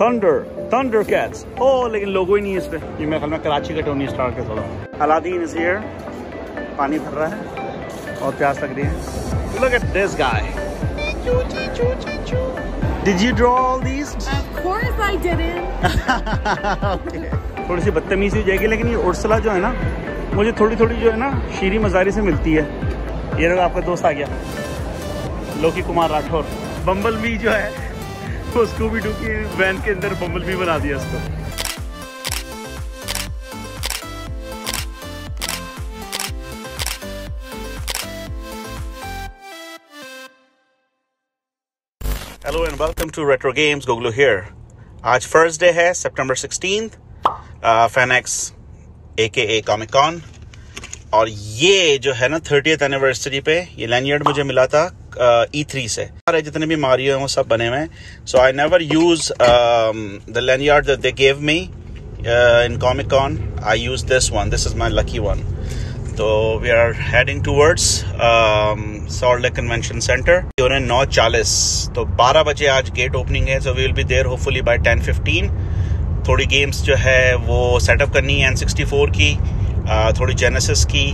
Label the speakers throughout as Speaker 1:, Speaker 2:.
Speaker 1: Thunder thunder cats ओ लेकिन लोगो ही नहीं है इस पे ये मेरे ख्याल में कराची का टोनी स्टार के थोड़ा। अलादीन इज़ हियर पानी भर रहा है और प्यास लग रही है। Look at this guy Did you draw all these?
Speaker 2: Of course I didn't.
Speaker 1: okay. थोड़ी सी बदतमीजी हो जाएगी लेकिन ये उर्सला जो है ना मुझे थोड़ी थोड़ी जो है ना शीरी मजारी से मिलती है। ये लोग आपका दोस्त आ गया। Loki Kumar Rathore. Bumble bee जो है वो स्कूबी डू वैन के अंदर बम्बल बी बना दिया उसको। Hello and welcome to retro games गोगलो here आज फ़र्स्ट डे है सितंबर 16th फैनेक्स ए के ए कॉमिक कॉन और ये जो है ना थर्टियथ एनिवर्सरी पे, ये लैनियर्ड मुझे मिला था ई थ्री से। सारे जितने भी मारियो हैं वो सब बने हुए हैं। So I never use the lanyard that they gave me in comic con I use this one this is my lucky one तो we are heading towards salt lake convention center नौ चालीस तो बारह बजे आज गेट ओपनिंग है so we will be there hopefully by ten fifteen थोड़ी games जो है वो सेटअप करनी है एन सिक्सटी फोर की uh, थोड़ी जेनेसिस की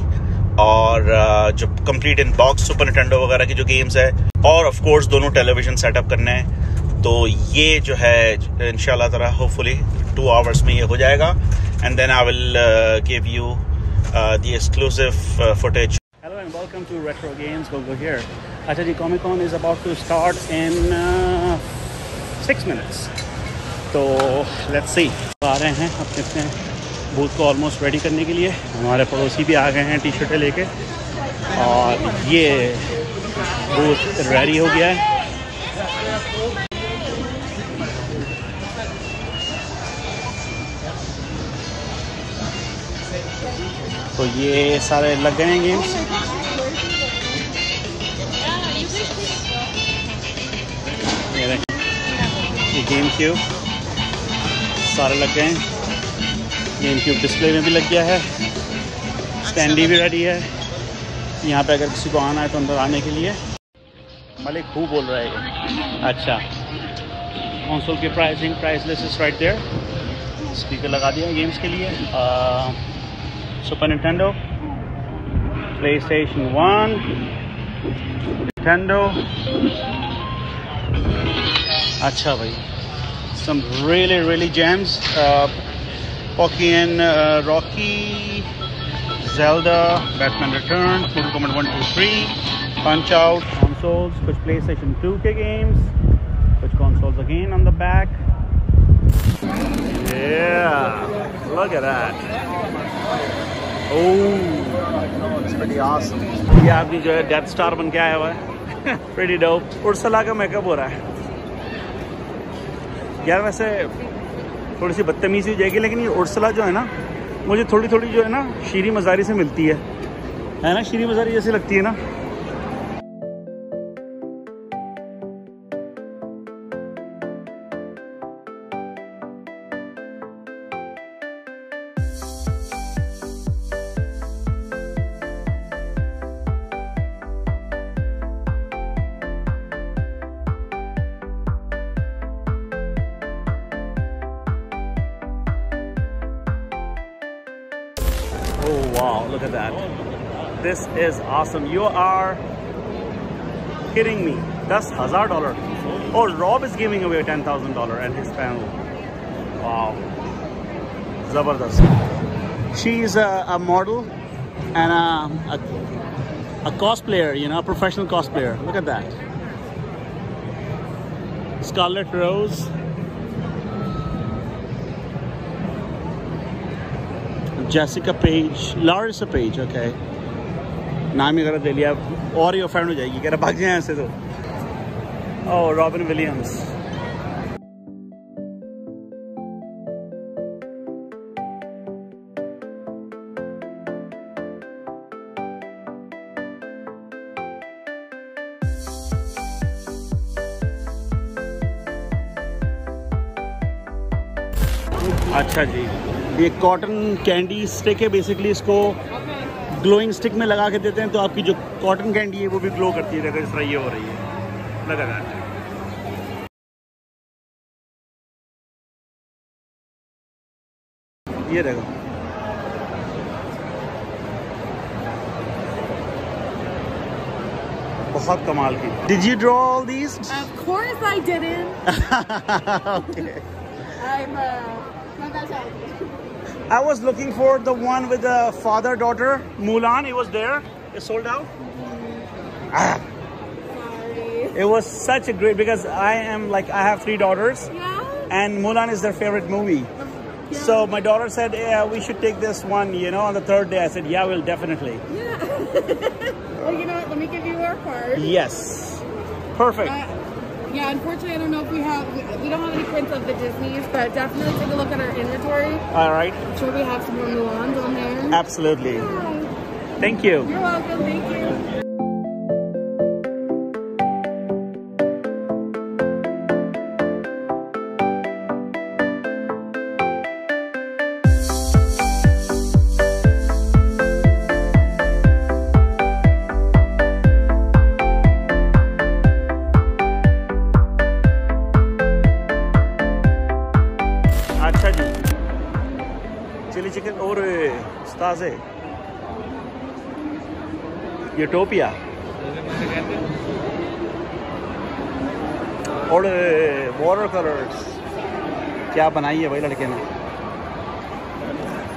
Speaker 1: और जो complete in box super Nintendo वगैरह की जो गेम्स है और ऑफ़ कोर्स दोनों टेलीविज़न सेटअप करने हैं तो ये जो है इन तरह होपफुली टू आवर्स में ये हो जाएगा and then I will give you the exclusive footage and welcome to Retro Games Go Go here. अच्छा जी Con is about to start in uh, six minutes. तो let's see. आ रहे हैं अपने अपने बूथ को ऑलमोस्ट रेडी करने के लिए। हमारे पड़ोसी भी आ गए हैं टी शर्टें लेके। और ये बूथ रेडी हो गया है। तो ये सारे लग गए हैं गेम्स ये गेम क्यूब सारे लग गए हैं। गेम क्यूब डिस्प्ले में भी लग गया है। स्टैंडी भी रेडी है। यहाँ पे अगर किसी को आना है तो अंदर आने के लिए। मलिक खूब बोल रहा है अच्छा। कौनसोल की pricing price list is right there speaker लगा दिया गेम्स के लिए। Super Nintendo PlayStation one Nintendo अच्छा भाई। Some really really gems uh, Pokemon uh, Rocky, Zelda, Batman Return, Mortal Kombat 1, 2, 3, Punch Out, consoles, which PlayStation 2 के games, which consoles again on the back. Yeah, look at that. Oh, it's pretty awesome. ये आदमी जो है death star बन के आया हुआ है pretty dope. उर्सला का मेकअप हो रहा है यार वैसे थोड़ी सी बदतमीजी हो जाएगी, लेकिन ये उर्सला जो है ना, मुझे थोड़ी थोड़ी जो है ना, शीरी मजारी से मिलती है। है ना, शीरी मजारी जैसी लगती है ना? is awesome. You are kidding me. That's thousand dollar. Oh, Rob is giving away ten thousand dollar and his family. Wow, zabardast. She's a, a model and a, a, a cosplayer. You know, a professional cosplayer. Look at that. Scarlet Rose. Jessica Page, Larissa Page, okay. नाम ही गलत ले लिया। और ही offend हो जाएगी, कह रहा, भाग जाए ऐसे तो। ओ रॉबिन विलियम्स अच्छा जी। ये कॉटन कैंडी स्टिक है बेसिकली इसको ग्लोइंग स्टिक में लगा के देते हैं तो आपकी जो कॉटन कैंडी है वो भी ग्लो करती है अगर इस तरह ये हो रही है that. ये देखो बहुत कमाल की did you draw all these
Speaker 2: Of course I didn't.
Speaker 1: okay
Speaker 2: I'm uh.
Speaker 1: I was looking for the one with the father daughter Mulan it was there it sold out ah,
Speaker 2: Sorry.
Speaker 1: it was such a great because I am like I have three daughters
Speaker 2: Yeah?
Speaker 1: and Mulan is their favorite movie
Speaker 2: Yeah.
Speaker 1: so my daughter said yeah we should take this one you know on the third day I said yeah we'll definitely
Speaker 2: Yeah. well, you know what? Let me give you our card.
Speaker 1: yes perfect
Speaker 2: Uh, yeah, unfortunately, I don't know if we have, we, we don't have any prints of the Disneys, but definitely take a look at our inventory.
Speaker 1: all right
Speaker 2: I'm sure we have some more Mulans on there.
Speaker 1: absolutely
Speaker 2: Yeah.
Speaker 1: thank you
Speaker 2: You're welcome. Thank you.
Speaker 1: Utopia और water colours क्या बनाई है भाई लड़के ने?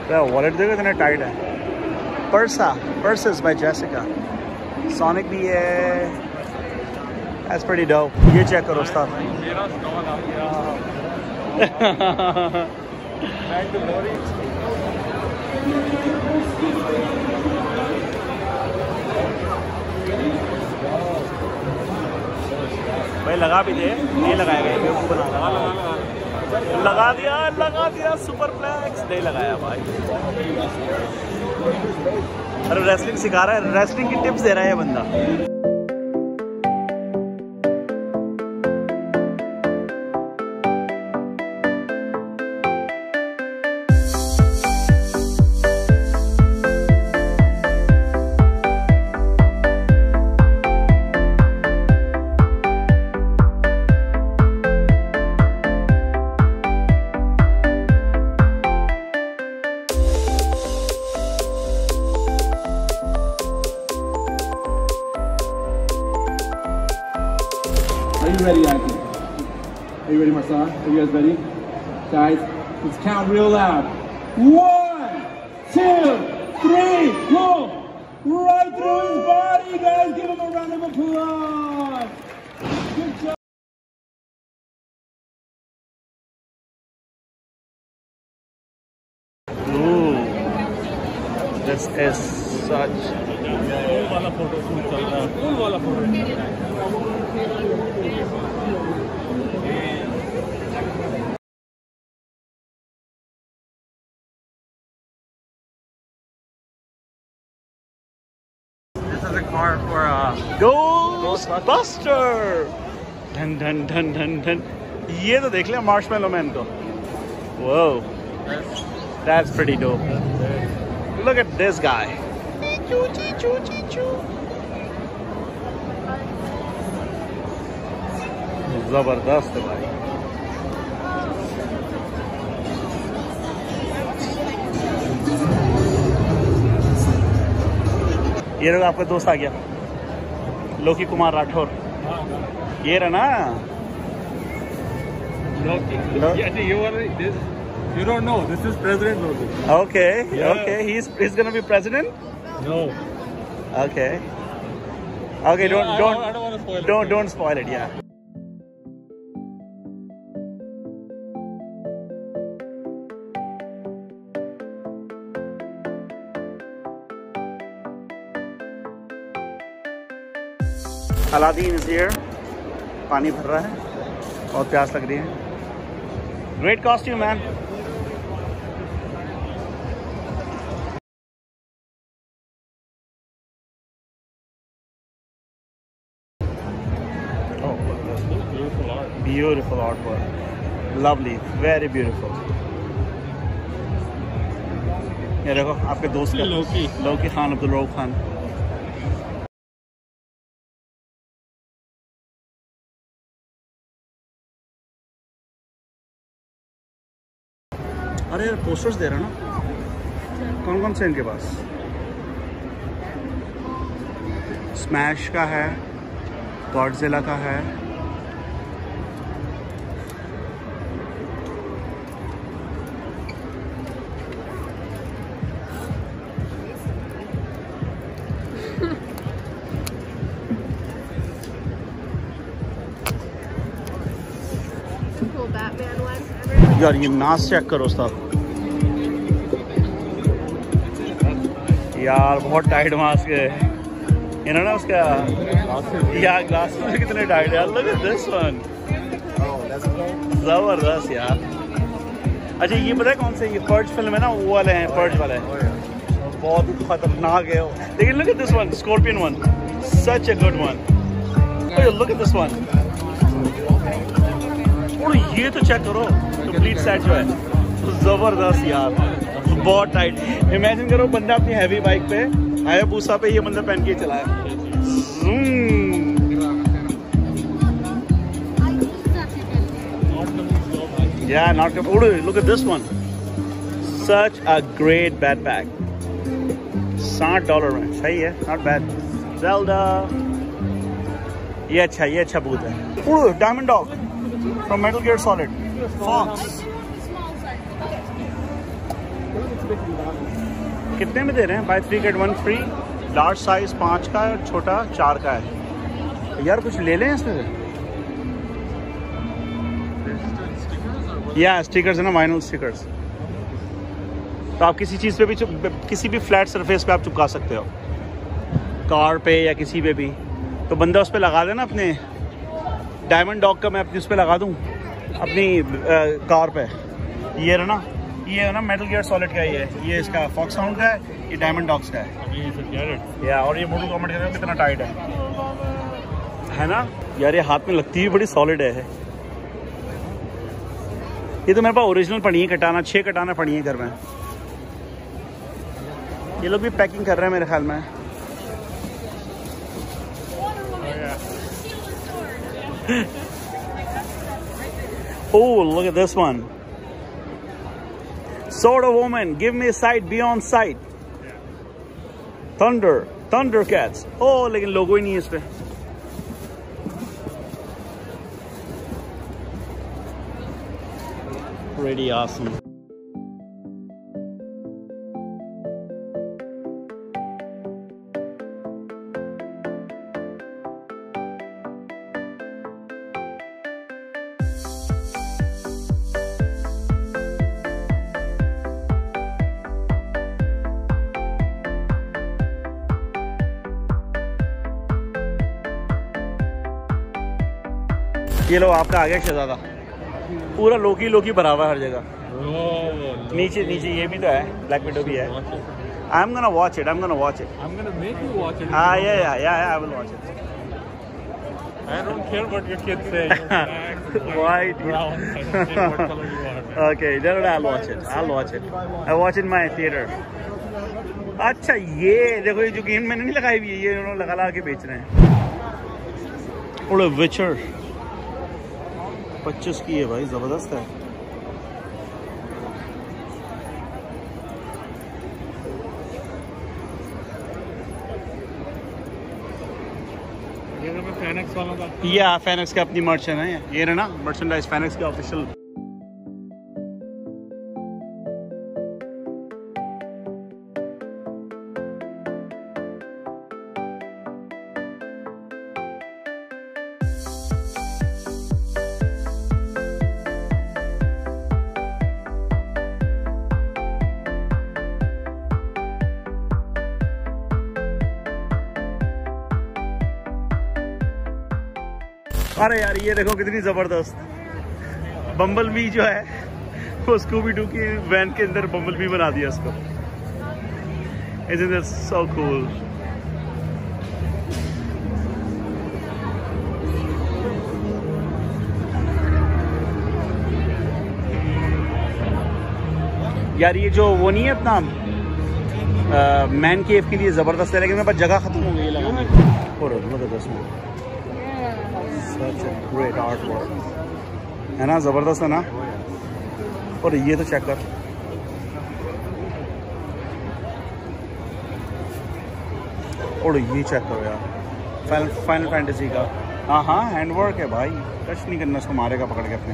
Speaker 1: क्या wallet देखो इतने टाइट है। पर्सा पर्सेस बाय जेसिका सोनिक भी है। That's pretty dope. ये चेक करो उस्ताद
Speaker 3: मेरा स्टॉल आ गया बैक टू लोरी
Speaker 1: भाई लगा भी दे। नहीं लगाया गया लगा, लगा, लगा दिया लगा दिया सुपर प्लेक्स नहीं लगाया भाई। अरे रेसलिंग सिखा रहा है रेसलिंग की टिप्स दे रहा है बंदा।
Speaker 3: Good job.
Speaker 1: Ooh, this is such Ghostbuster! धन धन धन धन धन ये तो देख लिया मार्शमेलो मैन को। Whoa, that's pretty dope. Look at this guy. ज़बरदस्त भाई। ये लोग आपका दोस्त आ गया।
Speaker 3: Loki Kumar Rathor. ಏರಣ್ಣ You don't know. This is President Loki.
Speaker 1: Okay. Okay. He's he's gonna be president.
Speaker 3: No.
Speaker 1: Okay. Okay. Don't don't
Speaker 3: don't, don't spoil it.
Speaker 1: Yeah. Aladdin is here पानी भर रहा है और प्यास लग रही है great costume man
Speaker 3: Beautiful art.
Speaker 1: beautiful artwork. Lovely, very beautiful. ये देखो आपके दोस्त का Loki. Loki Khan Abdul Khan posters दे रहे हैं ना? कौन कौन से इनके पास? स्मैश का है गॉडजिला का है. यार ये नाच चेक करो साहब यार, बहुत टाइट मास्क है। इन्होंने ना उसका यार ग्लासेस कितने टाइट यार लुक एट दिस वन ज़बरदस्त यार। अच्छा ये पता है कौन से, ये पर्ज फ़िल्म है ना, वो वाले हैं पर्ज वाले। बहुत खतरनाक है लेकिन look at this one scorpion one such a good one look at this one ये तो चेक करो कंप्लीट सेट जो है। ज़बरदस्त यार। बहुत टाइट इमेजिन करो बंदा अपनी हैवी बाइक पे हायाबूसा पे ये बंदा पहन के चला है Yeah, not good. Look at this one. Such a great backpack. साठ डॉलर में सही है नॉट बैड Zelda. ये अच्छा ये अच्छा बूथ है diamond dog from metal gear solid कितने में दे रहे हैं? Buy three get one free large size पाँच का है छोटा चार का है। यार कुछ ले लें इसमें या स्टिकर्स है ना वाइनल स्टिकर्स तो आप किसी चीज़ पे भी किसी भी फ्लैट सरफेस पे आप चिपका सकते हो। कार पे या किसी पे भी। तो बंदा उस पर लगा देना अपने। डायमंड डॉग का मैं अपनी उस पर लगा दूँ। अपनी अ, कार पे। ये रहा ना। ये है ना मेटल गियर सॉलिड का ये है ये इसका फॉक्स साउंड का है ये डायमंड डॉग्स का है। या और ये मोटू कॉमेंट का कितना टाइट है? है ना? यार ये हाथ में लगती हुई बड़ी सॉलिड है। ये तो मेरे पास ओरिजिनल पड़ी है कटाना छः कटाना पड़ी है घर में। ये लोग भी पैकिंग कर रहे हैं मेरे ख्याल में। Oh, look at this one. Sword of Woman, give me sight beyond sight. Thunder, Thundercats. Oh, लेकिन लोगो ही नहीं है इस पे Pretty awesome. ये लो आपका आ गया शहजादा पूरा लोकी लोकी भरा हुआ हर जगह। नीचे नीचे ये भी तो है ब्लैक विंडो भी है। I am gonna watch it I am gonna watch it
Speaker 4: I am gonna make you watch it
Speaker 1: हाँ yeah yeah yeah I will watch it
Speaker 4: I don't care what your kids say
Speaker 1: white
Speaker 4: brown what colour you are
Speaker 1: okay then I watch it I will watch it I watch in my theatre अच्छा ये देखो ये जो game मैंने नहीं लगाई हुई है ये उन्होंने लगा लगा के बेच रहे हैं। ओले विचर पच्चीस की है भाई ज़बरदस्त है।
Speaker 4: ये फेनेक्स मैं Fanex वालों का
Speaker 1: ये फैनक्स का अपनी मर्चेंट है ये। ना मर्चेंडाइज फैनक्स के ऑफिशियल अरे यार, ये देखो कितनी ज़बरदस्त। बम्बल बी जो है उसको भी डू की वैन के अंदर बम्बल बी बना दिया उसको Isn't that? यार, ये जो, वो नहीं है अपना मैन केव के लिए ज़बरदस्त है, लेकिन मेरे पास जगह खत्म हो गई है और look ग्रेट आर्ट वर्क है ना? ज़बरदस्त है ना? और ये तो चेक कर। और ये चेक करो यार। फाइनल फैंटेसी का। हाँ हाँ हैंड वर्क है भाई। टच नहीं करना इसको, मारेगा पकड़ के अपने।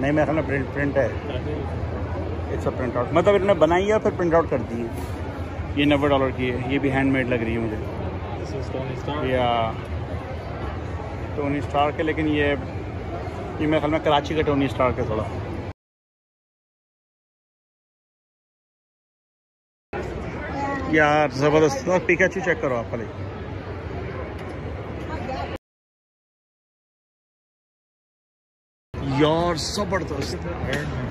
Speaker 1: नहीं, मेरा ख्याल प्रिंट प्रिंट है। इट्स अ प्रिंट आउट मतलब इन्होंने बनाई है फिर प्रिंट आउट कर दी है। ये नब्बे डॉलर की है। ये भी हैंडमेड लग रही है मुझे. या। टोनी स्टार के लेकिन ये ये मेरे ख्याल में कराची का टोनी स्टार के थोड़ा। यार ज़बरदस्त। और पिकाचू चेक करो आप खाली। यार ज़बरदस्त।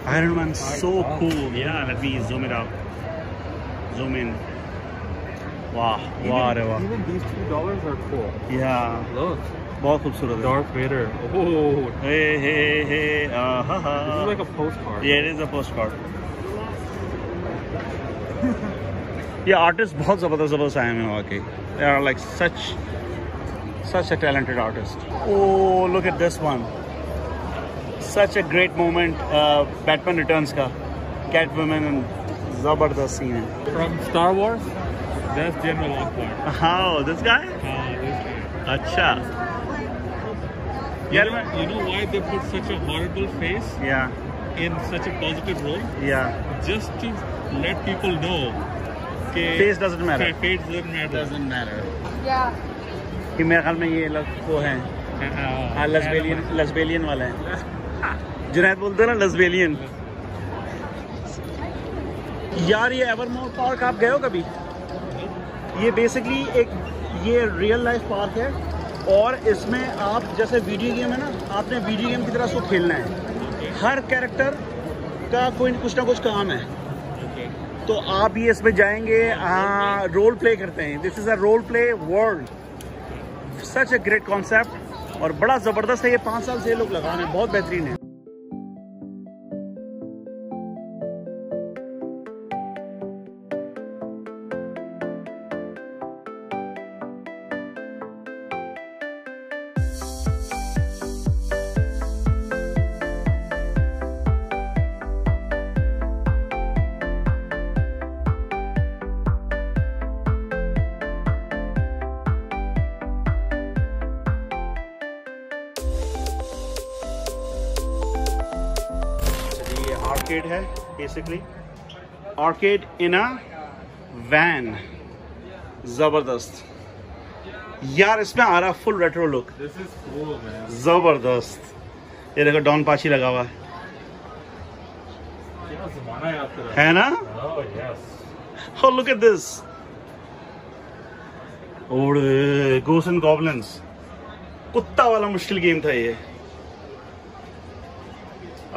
Speaker 1: Iron man so cool yeah let me zoom it out zoom in वाह वाह रे वाह
Speaker 4: Even these two dollars are cool.
Speaker 1: या
Speaker 4: Look,
Speaker 1: बहुत खूबसूरत है
Speaker 4: Darth Vader. Oh,
Speaker 1: हे हे हे आहा
Speaker 4: this is like a postcard.
Speaker 1: Yeah, it is a postcard. ये आर्टिस्ट बहुत ज़बरदस्त ज़बरदस्त आए हैं वाकई they are like such such a talented artist oh look at this one such a great moment Batman Returns का cat women ज़बरदस्त scene है
Speaker 4: From Star Wars, That's General Lockhart.
Speaker 1: How this guy
Speaker 4: Ah, this guy.
Speaker 1: अच्छा
Speaker 4: You
Speaker 1: यार
Speaker 4: know, you know why they put such a horrible face
Speaker 1: या
Speaker 4: in such a positive role?
Speaker 1: या
Speaker 4: Just to let people know
Speaker 1: face doesn't matter
Speaker 4: face doesn't matter.
Speaker 1: Doesn't matter
Speaker 2: Yeah.
Speaker 1: कि मेरे ख्याल में ये लोग वो हैं
Speaker 4: Uh,
Speaker 1: हाँ लसबेलियन लसबेलियन वाला है जुनैद बोलते हैं ना लसबेलियन यार ये एवरमोर पार्क आप गए हो कभी ये बेसिकली एक, ये रियल लाइफ पार्क है और इसमें आप, जैसे वीडियो गेम है ना, आपने वीडियो गेम की तरह उसको खेलना है। हर कैरेक्टर का कोई कुछ ना कुछ काम है. तो आप ये इसमें जाएँगे रोल प्ले करते हैं। This is a role play world such a great concept और बड़ा ज़बरदस्त है ये, पाँच साल से ये लोग लगा रहे हैं बहुत बेहतरीन है। आर्केड है basically arcade in a van ज़बरदस्त यार इसमें आ रहा फुल रेट्रो लुक
Speaker 4: cool,
Speaker 1: ज़बरदस्त ये देखो डॉन पाची लगा हुआ है। है? ना?
Speaker 4: Oh.
Speaker 1: Oh, look at this. और गोस एंड गॉबलिन्स कुत्ता वाला मुश्किल गेम था ये।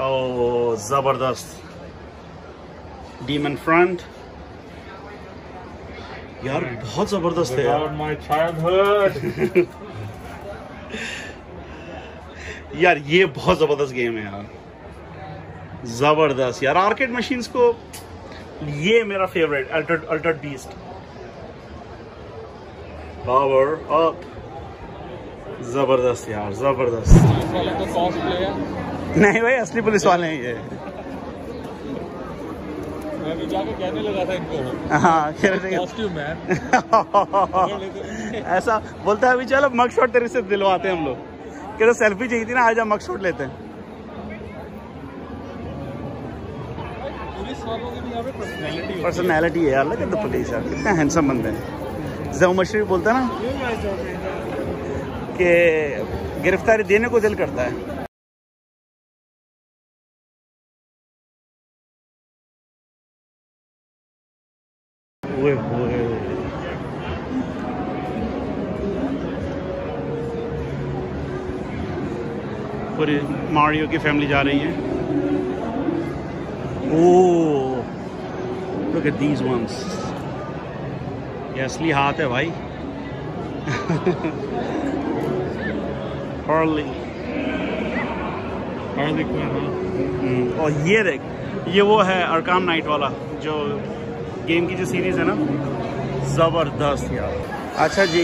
Speaker 1: ओ ज़बरदस्त डीमन फ्रंट यार बहुत ज़बरदस्त है यार
Speaker 4: my childhood.
Speaker 1: यार ये बहुत ज़बरदस्त गेम है यार ज़बरदस्त यार आर्केड मशीन्स को ये मेरा favourite altered altered beast power up ज़बरदस्त यार ज़बरदस्त
Speaker 4: तो
Speaker 1: नहीं भाई असली पुलिस वाले हैं ये।
Speaker 4: मैं भी जाके कहने लगा था इनको।
Speaker 1: हाँ
Speaker 4: कॉस्ट्यूम
Speaker 1: ऐसा बोलता है अभी चलो मग शॉट तेरे से दिलवाते हैं हम लोग। कह रहे सेल्फी चाहिए थी ना आज हम मग शॉट लेते हैं।
Speaker 4: पर्सनैलिटी
Speaker 1: है। यार लगे द पुलिस यार। कितना हैंडसम बंदे हैं। जब मशरी बोलता है ना कि गिरफ्तारी देने को दिल करता है। ओए होए पूरी मारियो की फैमिली जा रही है। Oh look at these ones ये असली हाथ है भाई। हर्ली
Speaker 4: हार्दिक क्विन
Speaker 1: और ये देख ये वो है अरकाम नाइट वाला जो गेम की जो सीरीज़ है ना ज़बरदस्त यार। अच्छा जी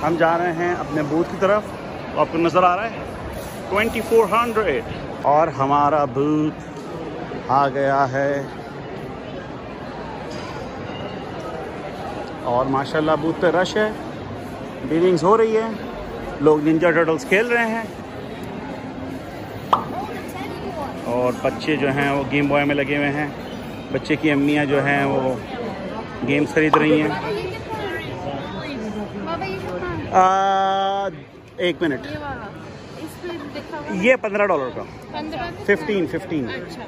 Speaker 1: हम जा रहे हैं अपने बूथ की तरफ़। आपको नज़र आ रहा है? ट्वेंटी फोर हंड्रेड और हमारा बूथ आ गया है। और माशाल्लाह बूथ पे रश है। डीलिंग्स हो रही है। लोग निंजा टर्टल्स खेल रहे हैं। और बच्चे जो हैं वो गेम बॉय में लगे हुए हैं। बच्चे की अम्मियाँ जो हैं वो गेम्स खरीद रही हैं। आ, एक मिनट
Speaker 2: ये
Speaker 1: पंद्रह डॉलर का। फिफ्टीन फिफ्टीन
Speaker 2: अच्छा।